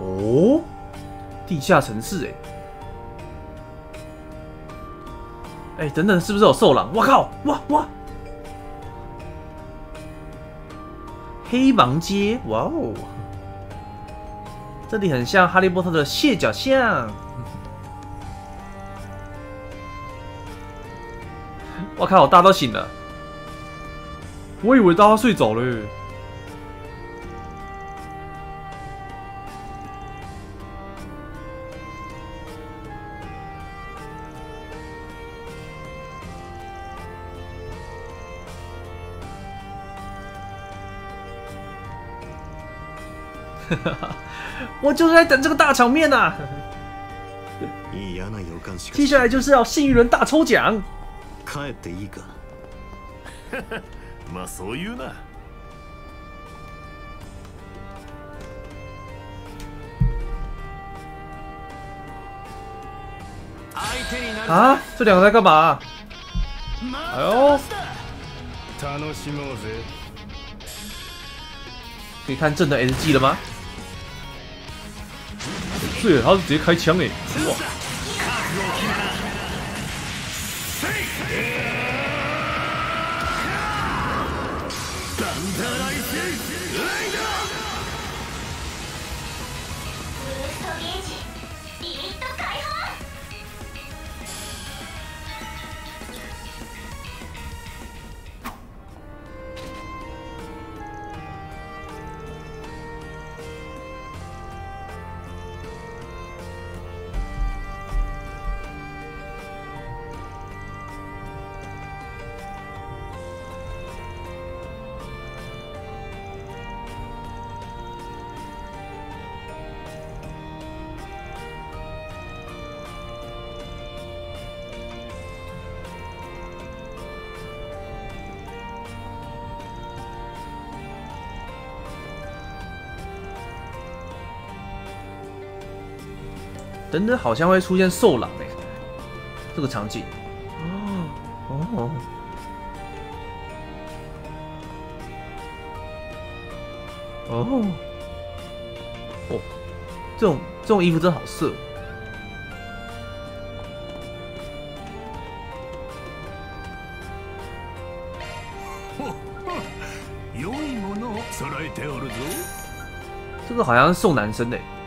哦，地下城市哎，哎，等等，是不是有兽狼？我靠，哇哇！黑芒街，哇哦，这里很像哈利波特的蟹脚巷。我靠，大家都醒了，我以为大家睡着了。我就是在等这个大场面呐！接下来就是要幸运人大抽奖。帰っていいか。まあそういうな。啊，这两个在干嘛？哎呦！可以看正的 SG 了吗？ 是，他是直接开枪哎！哇！等等，好像会出现兽狼哎，这个场景。哦哦哦哦，这种这种衣服真好色。这个好像是送男生的。哦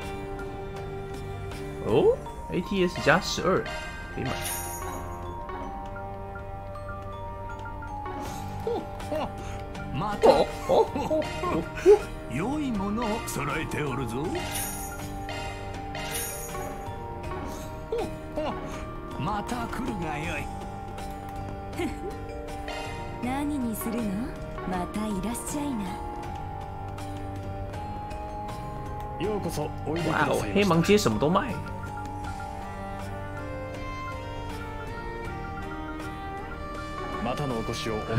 ，ATS 加十二，可以买。哦哦哦！良いものを揃えておるぞ。また来るがよい。何にするの？またいらっしゃいな。哇哦，黑芒街什么都卖。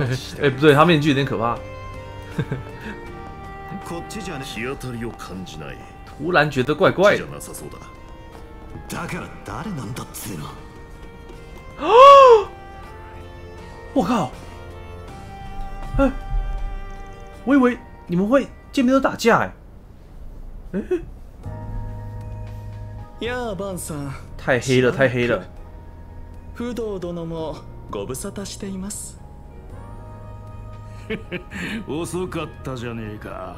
哎，不对，他面具有点可怕。突然觉得怪怪的。我靠！哎，我以为你们会见面都打架哎。哎，太黑了，太黑了。ご無沙汰しています 遅かったじゃねえか。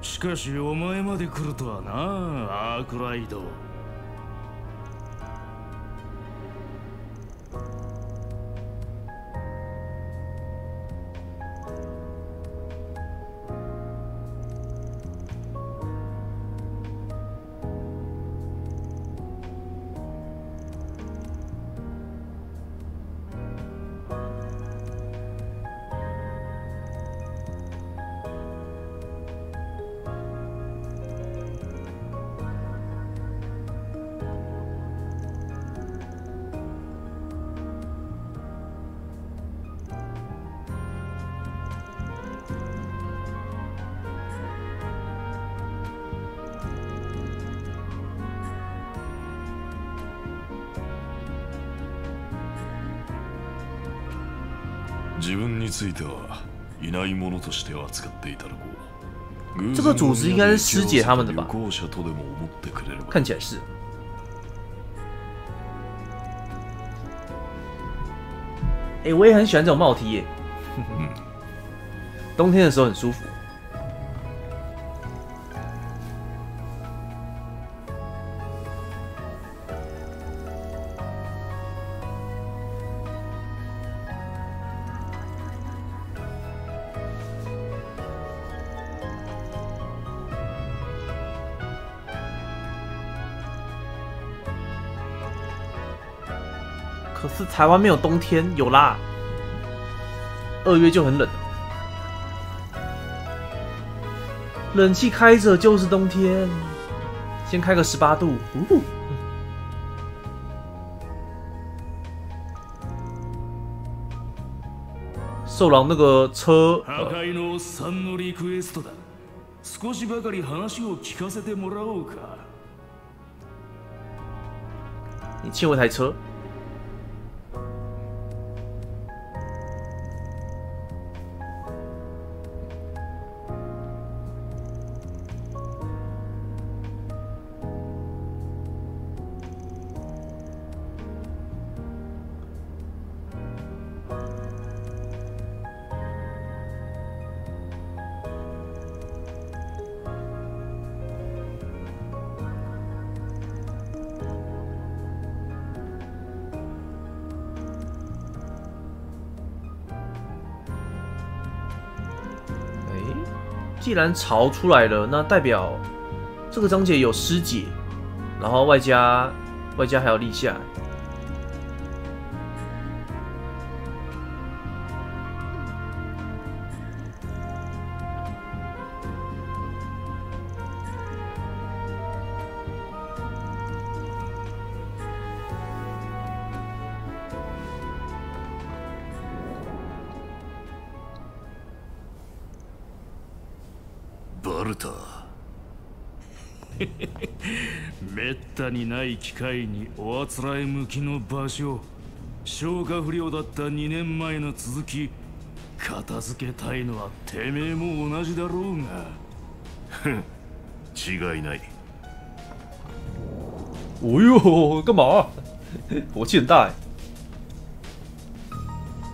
しかしお前まで来るとはなアークライド。自分についてはいないものとして扱っていただこう。这个组织应该是师姐他们的吧。看起来是。哎、我也很喜欢这种帽 T 耶，冬天的时候很舒服。台湾没有冬天，有啦，二月就很冷了，冷气开着就是冬天，先开个十八度，呜、兽狼那个车，破壊のおっ 既然潮出来了，那代表这个章节有师姐，然后外加外加还有立夏。バルタ。めったにない機会におあつらえ向きの場所。消化不良だった2年前の続き片付けたいのはてめえも同じだろうが。違いない。哦呦，干嘛？火气很大哎！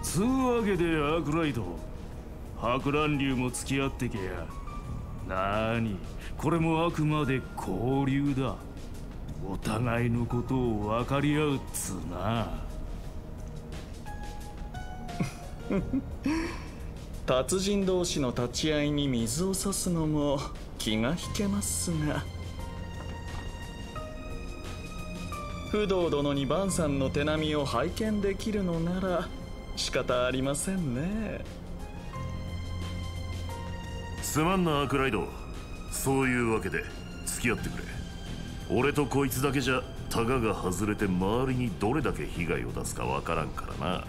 つうわけでアークライト博覧流も付き合ってけやなーにこれもあくまで交流だ。お互いのことを分かり合うっつうな。達人同士の立ち合いに水を差すのも気が引けますが。不動殿に万さんの手並みを拝見できるのなら仕方ありませんね。すまんなアークライドそういうわけで付き合ってくれ俺とこいつだけじゃタガが外れて周りにどれだけ被害を出すかわからんからな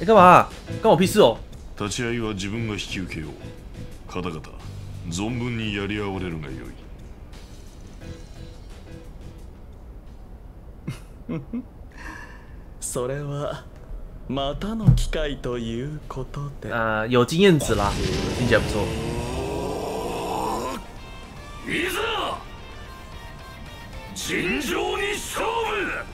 哎，干嘛？关我屁事哦！立ち会いは自分が引き受けよう。方々、存分にやり合われるがよい。それはまたの機会ということで啊、有经验值啦，听起来不错。いざ尋常に勝負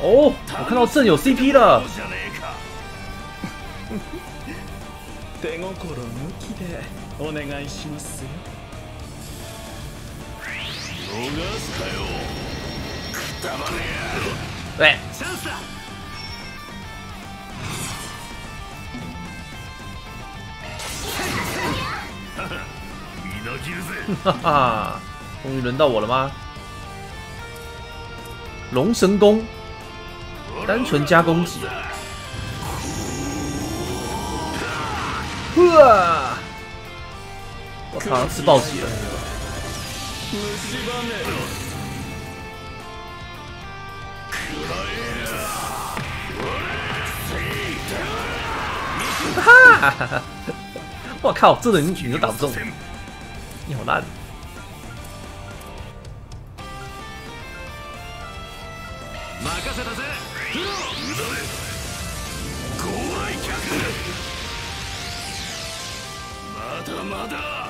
哦，我看到正有 CP 了。手心抜きでお願いしますよ逃すかよくたばね哎，えチャンスだみなぎるぜ哈哈，终于轮到我了吗？龙神功，单纯加攻击。呵，我操，吃暴击了。 蝕めろ哈，我靠，这人你都打不中，你好烂。まだまだ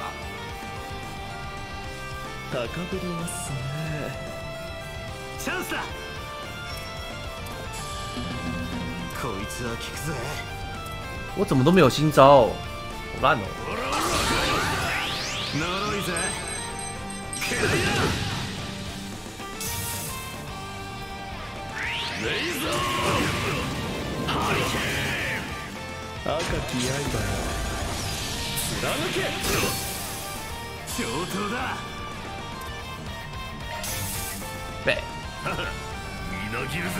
高ぶりますね。チャンスだ。こいつは効くぜ。我怎么都没有新招，好烂哦！赤き刃貫け。上等だみなぎるぜ。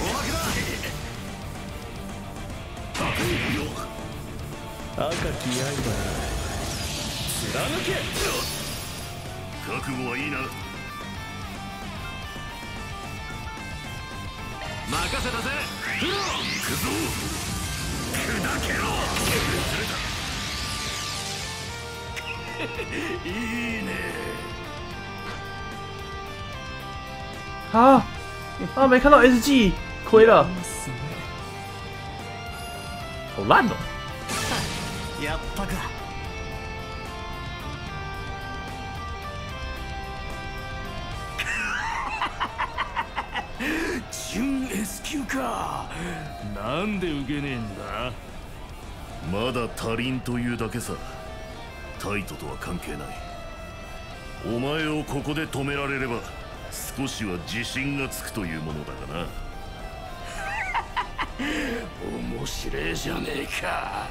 おまけだ。赤き刃。貫け。覚悟はいいな。任せたぜ。行くぞ。砕けろ。いいね。啊啊，没看到 SG，亏了，好烂哦！やったか準 S 級かなんで受けねえんだまだ足りんというだけさタイトとは関係ないお前をここで止められれば少しは自信がつくというものだがな。面白えじゃねえか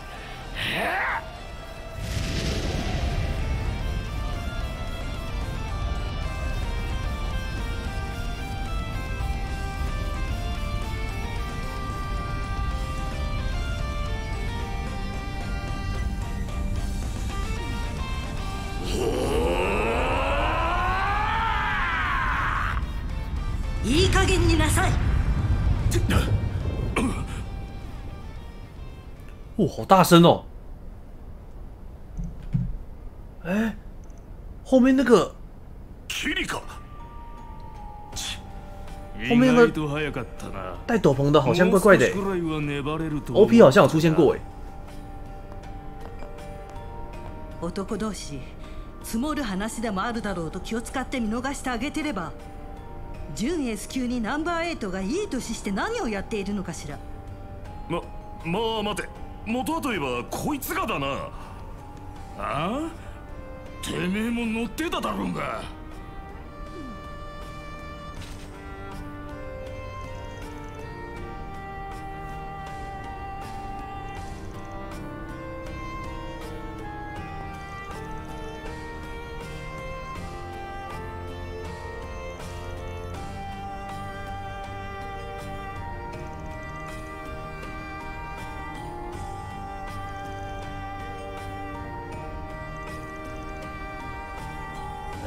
好大声哦！哎，后面那个キリカ後面の意外と早かったな戴斗篷的好像怪怪的もう少しくらいは粘れると思う，OP 好像有出现过哎。男同士積もる話でもあるだろうと気を使って見逃してあげてれば準 S 級にナンバー8がいい年して何をやっているのかしらままあ待て 元はといえばこいつがだな。ああ？てめえも乗ってただろうが。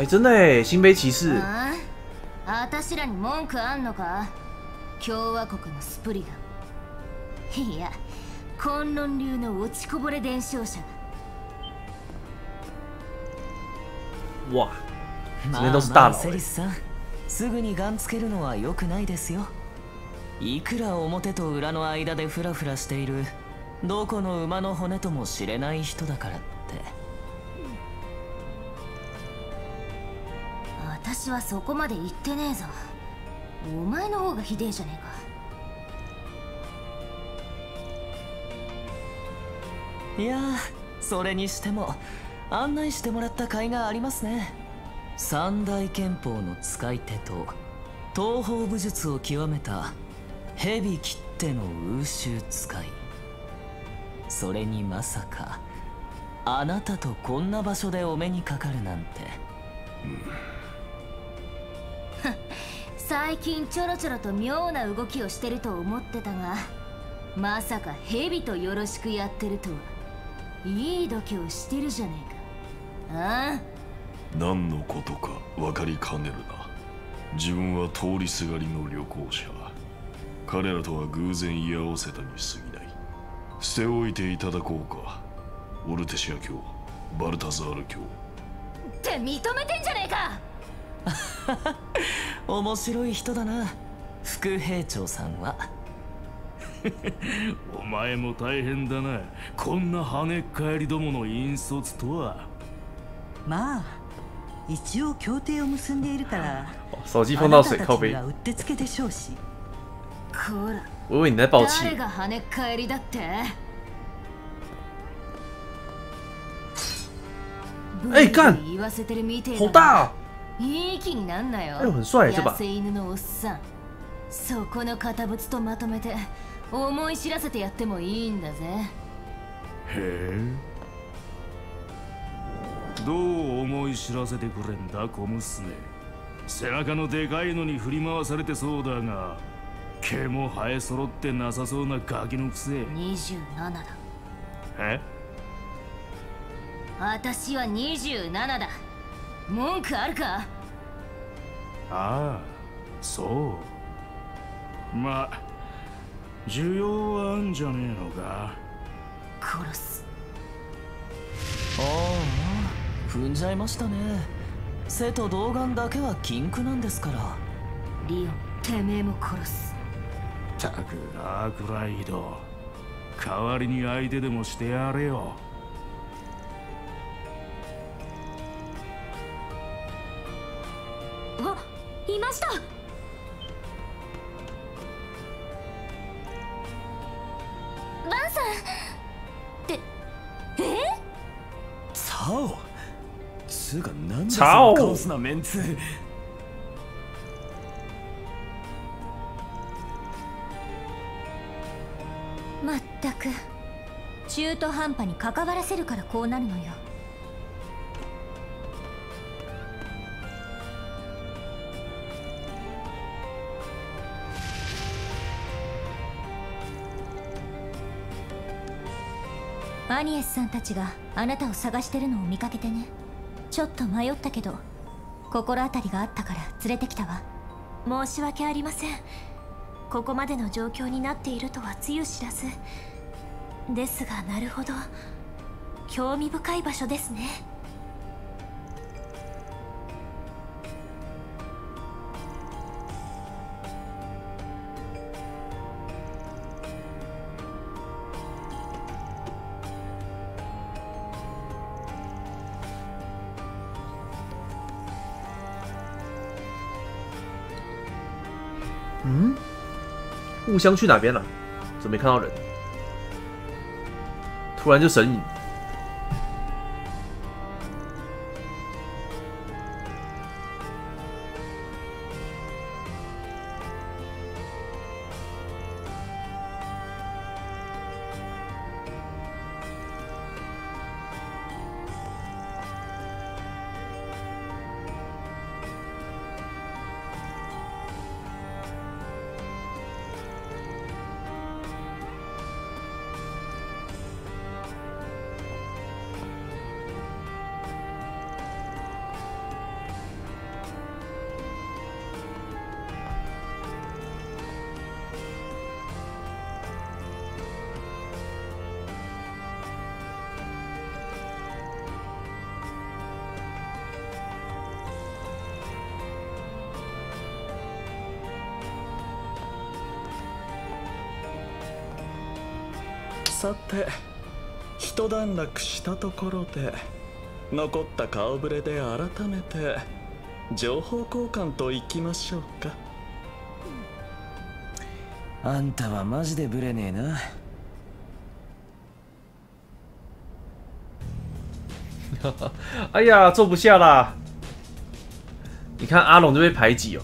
哎，真的哎，新杯骑士，ああ私らに文句あんのか共和国のスプリガンいや混乱流の落ちこぼれ伝承者哇，这ま边都是あまあ大佬哎。セリスさんすぐにガンつけるのは良くないですよいくら表と裏の間でフラフラしているどこの馬の骨とも知れない人だからって 私はそこまで言ってねえぞ。お前の方がひでえじゃねえか。いやそれにしても案内してもらった甲斐がありますね。三大憲法の使い手と東方武術を極めた蛇切っての風習使い。それにまさかあなたとこんな場所でお目にかかるなんて。うん最近ちょろちょろと妙な動きをしてると思ってたがまさか蛇とよろしくやってるとは。いい度胸してるじゃねえか。ああ？何のことか分かりかねるな。自分は通りすがりの旅行者。彼らとは偶然居合わせたに過ぎない。捨ておいていただこうか。オルテシア卿バルタザール卿って認めてんじゃねえか 面白い人だな。副兵長さんは。お前も大変だな。こんな跳ねっ返りどもの引率とは。まあ一応協定を結んでいるから手机あ碰到水，なたた靠背。うってつけでしょうし。こら我以为你在爆气誰。が跳ねっ返りだって？哎干言わせてるみてえ好大啊！いい気になんなよ。哎呦很帅这把野生犬のおっさん。そこの堅物とまとめて思い知らせてやってもいいんだぜ。へえ。どう思い知らせてくれんだ小娘。背中のでかいのに振り回されてそうだが毛も生え揃ってなさそうなガキのくせ27だ。え？私は27だ文句あるか？ああそう。まあ需要はあんじゃねえのか？殺す。ああ踏んじゃいましたね。背と童顔だけは禁句なんですから。リオンてめえも殺す。たくアークライド。代わりに相手でもしてやれようかなんだそサオカオスなメンツまったく中途半端に関わらせるからこうなるのよ。アニエスさんたちがあなたを探してるのを見かけてね。ちょっと迷ったけど心当たりがあったから連れてきたわ。申し訳ありません。ここまでの状況になっているとはつゆ知らず。ですがなるほど。興味深い場所ですね。互相去哪边了、怎么没看到人？突然就神隐。さて一段落したところで残った顔ぶれで改めて情報交換といきましょうかあんたはマジでブレねえな 哎呀，坐不下啦！你看阿龙就被排挤哦。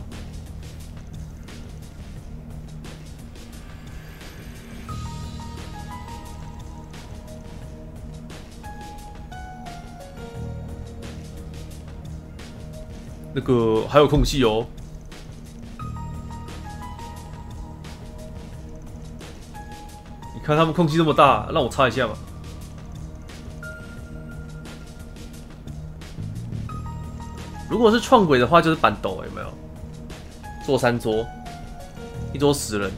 那个还有空隙哦。你看他们空隙这么大，让我擦一下吧。如果是创鬼的话，就是板斗，有没有？坐三桌，一桌十人，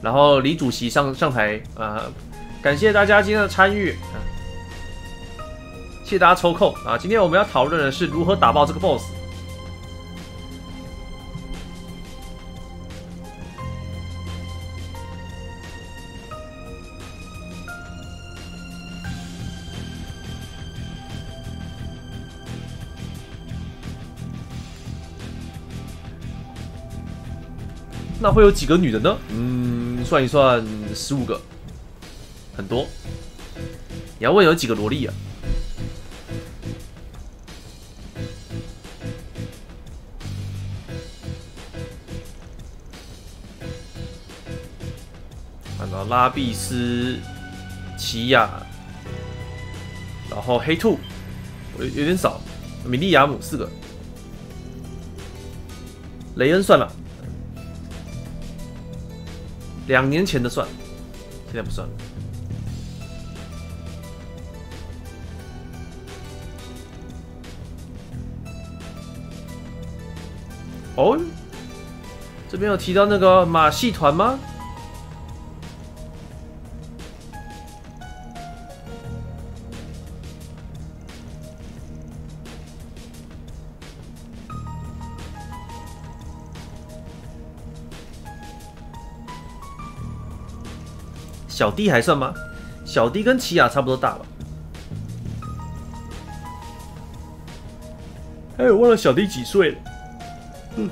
然后李主席上上台啊、感谢大家今天的参与，啊谢谢大家抽空啊！今天我们要讨论的是如何打爆这个 BOSS。那会有几个女的呢？嗯，算一算，十五个，很多。你要问有几个萝莉啊？拉比斯、奇亚，然后黑兔，有有点少，米利亚姆四个，雷恩算了。两年前的算，现在不算了。哦，这边有提到那个马戏团吗？小弟还算吗？小弟跟琪雅差不多大吧。哎，我忘了小弟几岁了。嗯。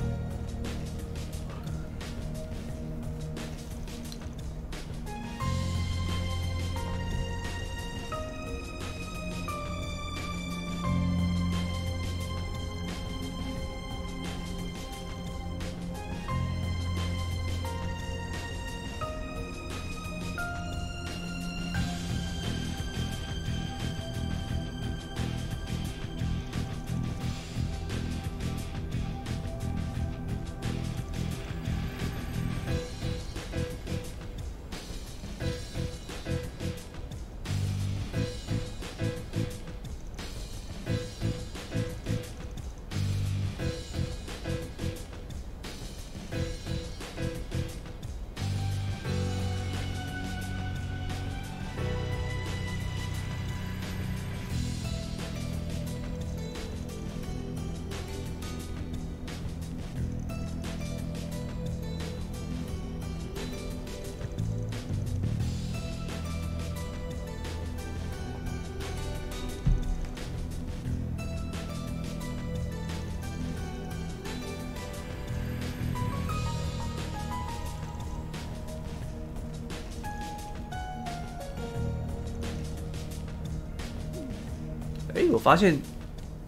哎，我发现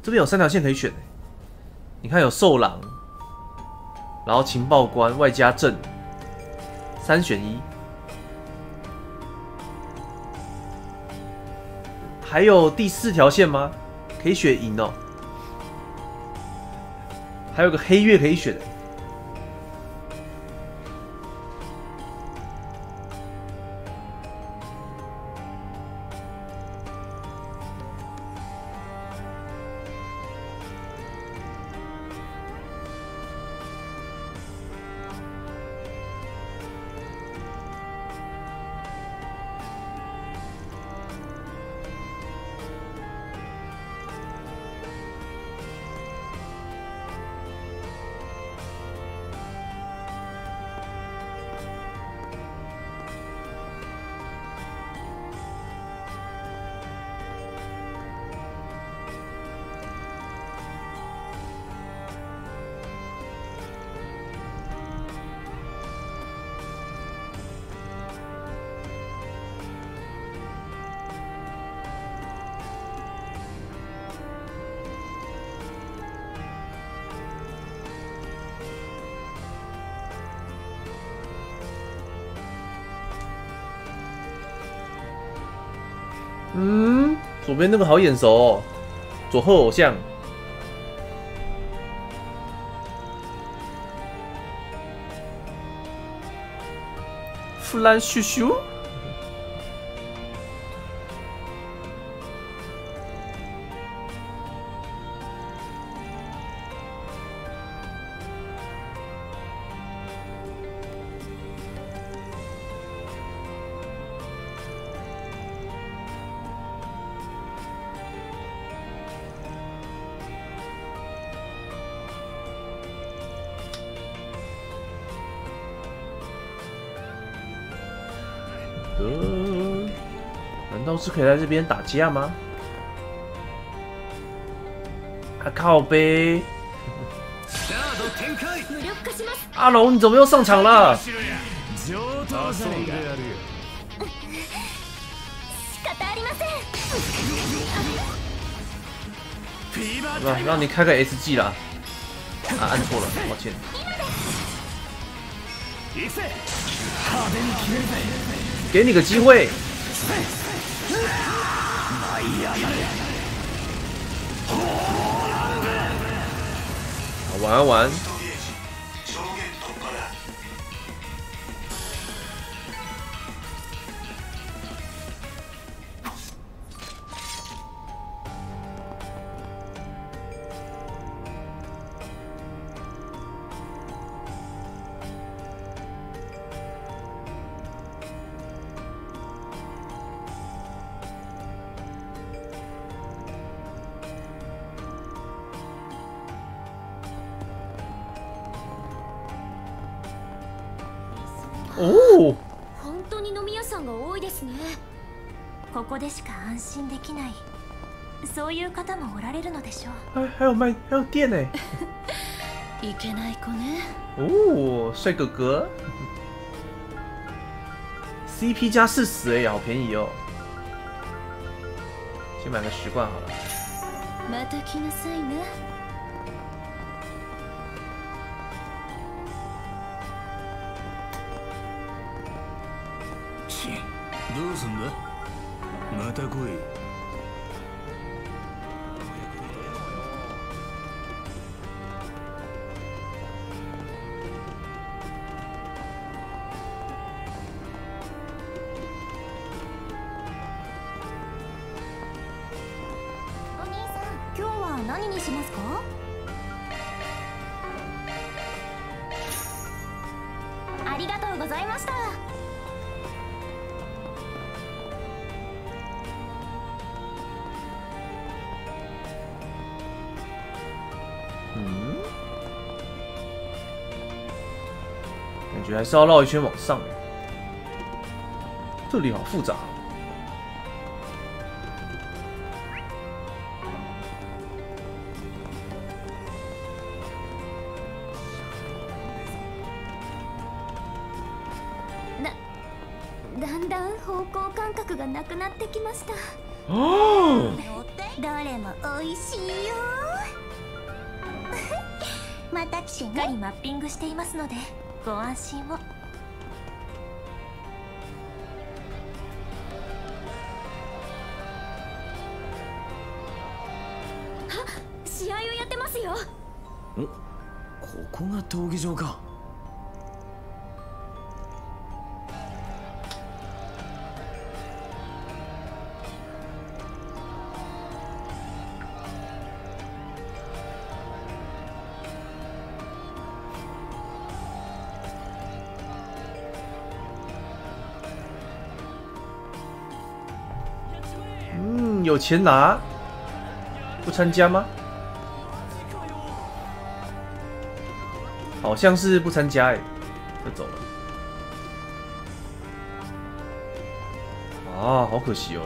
这边有三条线可以选。你看，有兽狼，然后情报官，外加正，三选一。还有第四条线吗？可以选银哦。还有个黑月可以选。嗯，左边那个好眼熟哦，左后偶像。弗兰叔叔，是可以在这边打架吗？啊靠呗！阿龙，你怎么又上场了？不，让你开个 SG 啦！啊，按错了，抱歉。给你个机会。晚安晚そういう方もおられるのでしょう。还还有卖还有店呢い。けない子ね。哦帅哥哥 CP 加四十哎好便宜哦先买个十罐好了また来なさいなは何にしますか？ありがとうございました嗯，感觉还是要绕一圈往上哎。这里好复杂。だ試合をやってますよ。ここが闘技場か。嗯，有钱拿，不参加吗？像是不参加哎，就走了。啊，好可惜哦。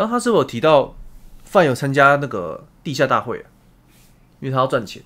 然后他是否提到范有参加那个地下大会？因为他要赚钱。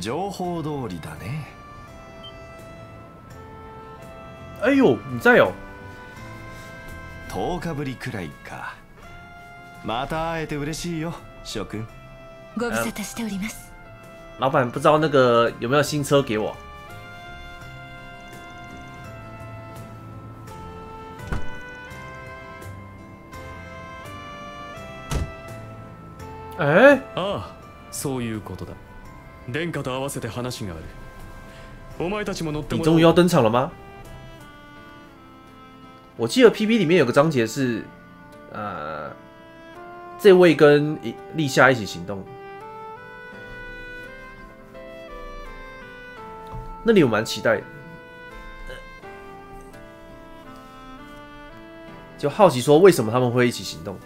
情報通りだね哎呦，你在哦！10日ぶりくらいかまた会えて嬉しいよ諸君ご無沙汰しております老板不知道那个有没有新车给我？你终于要登场了吗？我记得 PB 里面有个章节是，呃，这位跟立夏一起行动，那里我蛮期待的，就好奇说为什么他们会一起行动。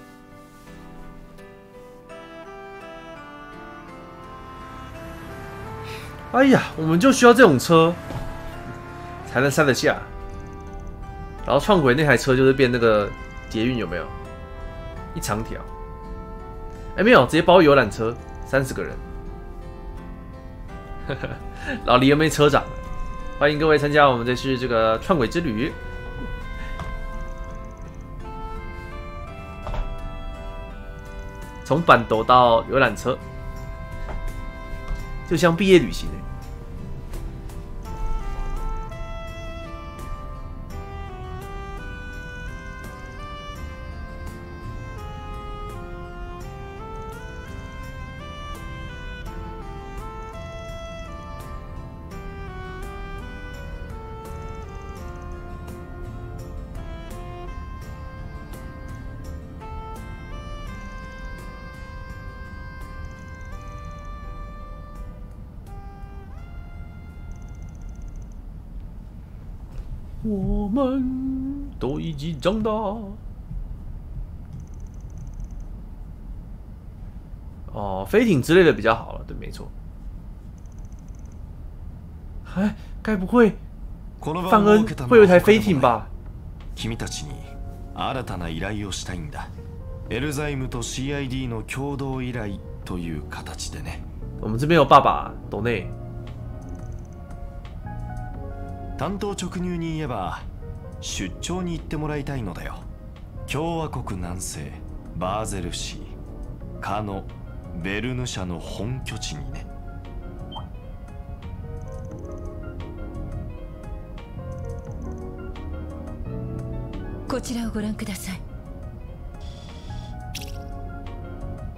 哎呀，我们就需要这种车才能塞得下。然后创轨那台车就是变那个捷运有没有？一长条。哎，没有，直接包游览车，三十个人。老黎又没车长，欢迎各位参加我们这次这个创轨之旅。从板斗到游览车，就像毕业旅行、我们都已经长大。哦，飞艇之类的比较好了，对，没错。哎，该不会范恩会有一台飞艇吧？君たちに新たな依頼をしたいんだエルザイムと CID の共同依頼という形でね我们这边有爸爸斗内。 担当直入に言えば出張に行ってもらいたいのだよ。共和国南西バーゼル市かのベルヌ社の本拠地にね。こちらをご覧ください。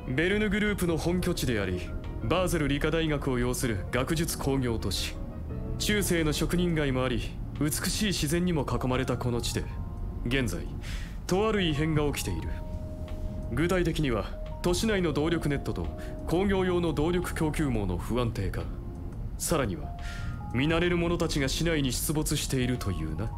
ベルヌグループの本拠地でありバーゼル理科大学を擁する学術工業都市中世の職人街もあり美しい自然にも囲まれたこの地で現在とある異変が起きている。具体的には都市内の動力ネットと工業用の動力供給網の不安定化。さらには見慣れる者たちが市内に出没しているというな。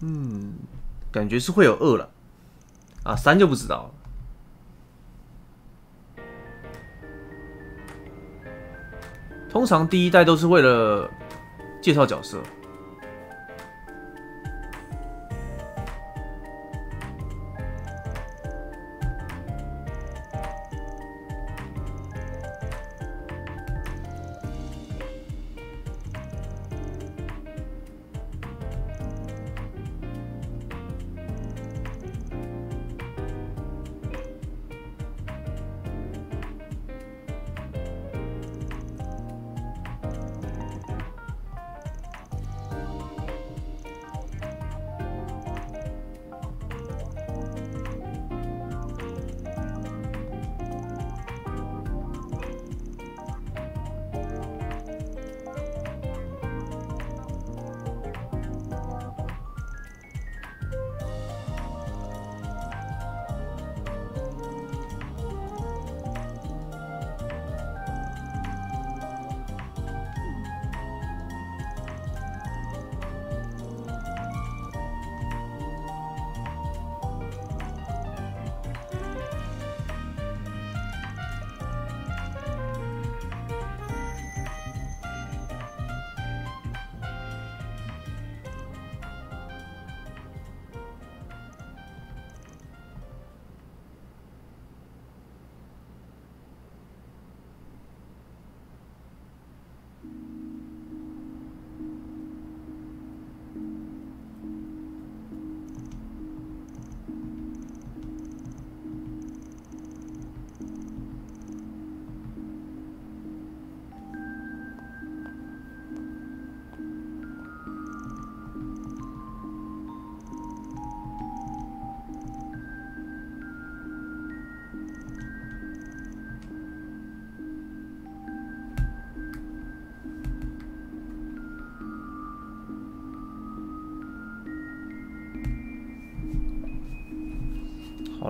嗯，感觉是会有二了，啊，三就不知道了。通常第一代都是为了介绍角色。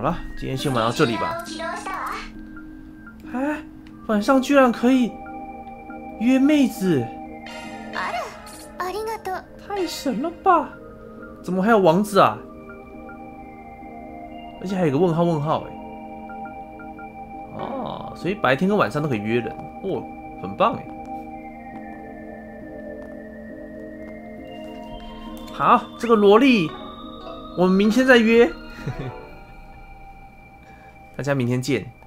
好了，今天先玩到这里吧。哎，晚上居然可以约妹子，ありがとう太神了吧！怎么还有王子啊？而且还有一个问号问号哎。哦，所以白天跟晚上都可以约人哦，很棒哎。好，这个萝莉，我们明天再约。 大家明天见。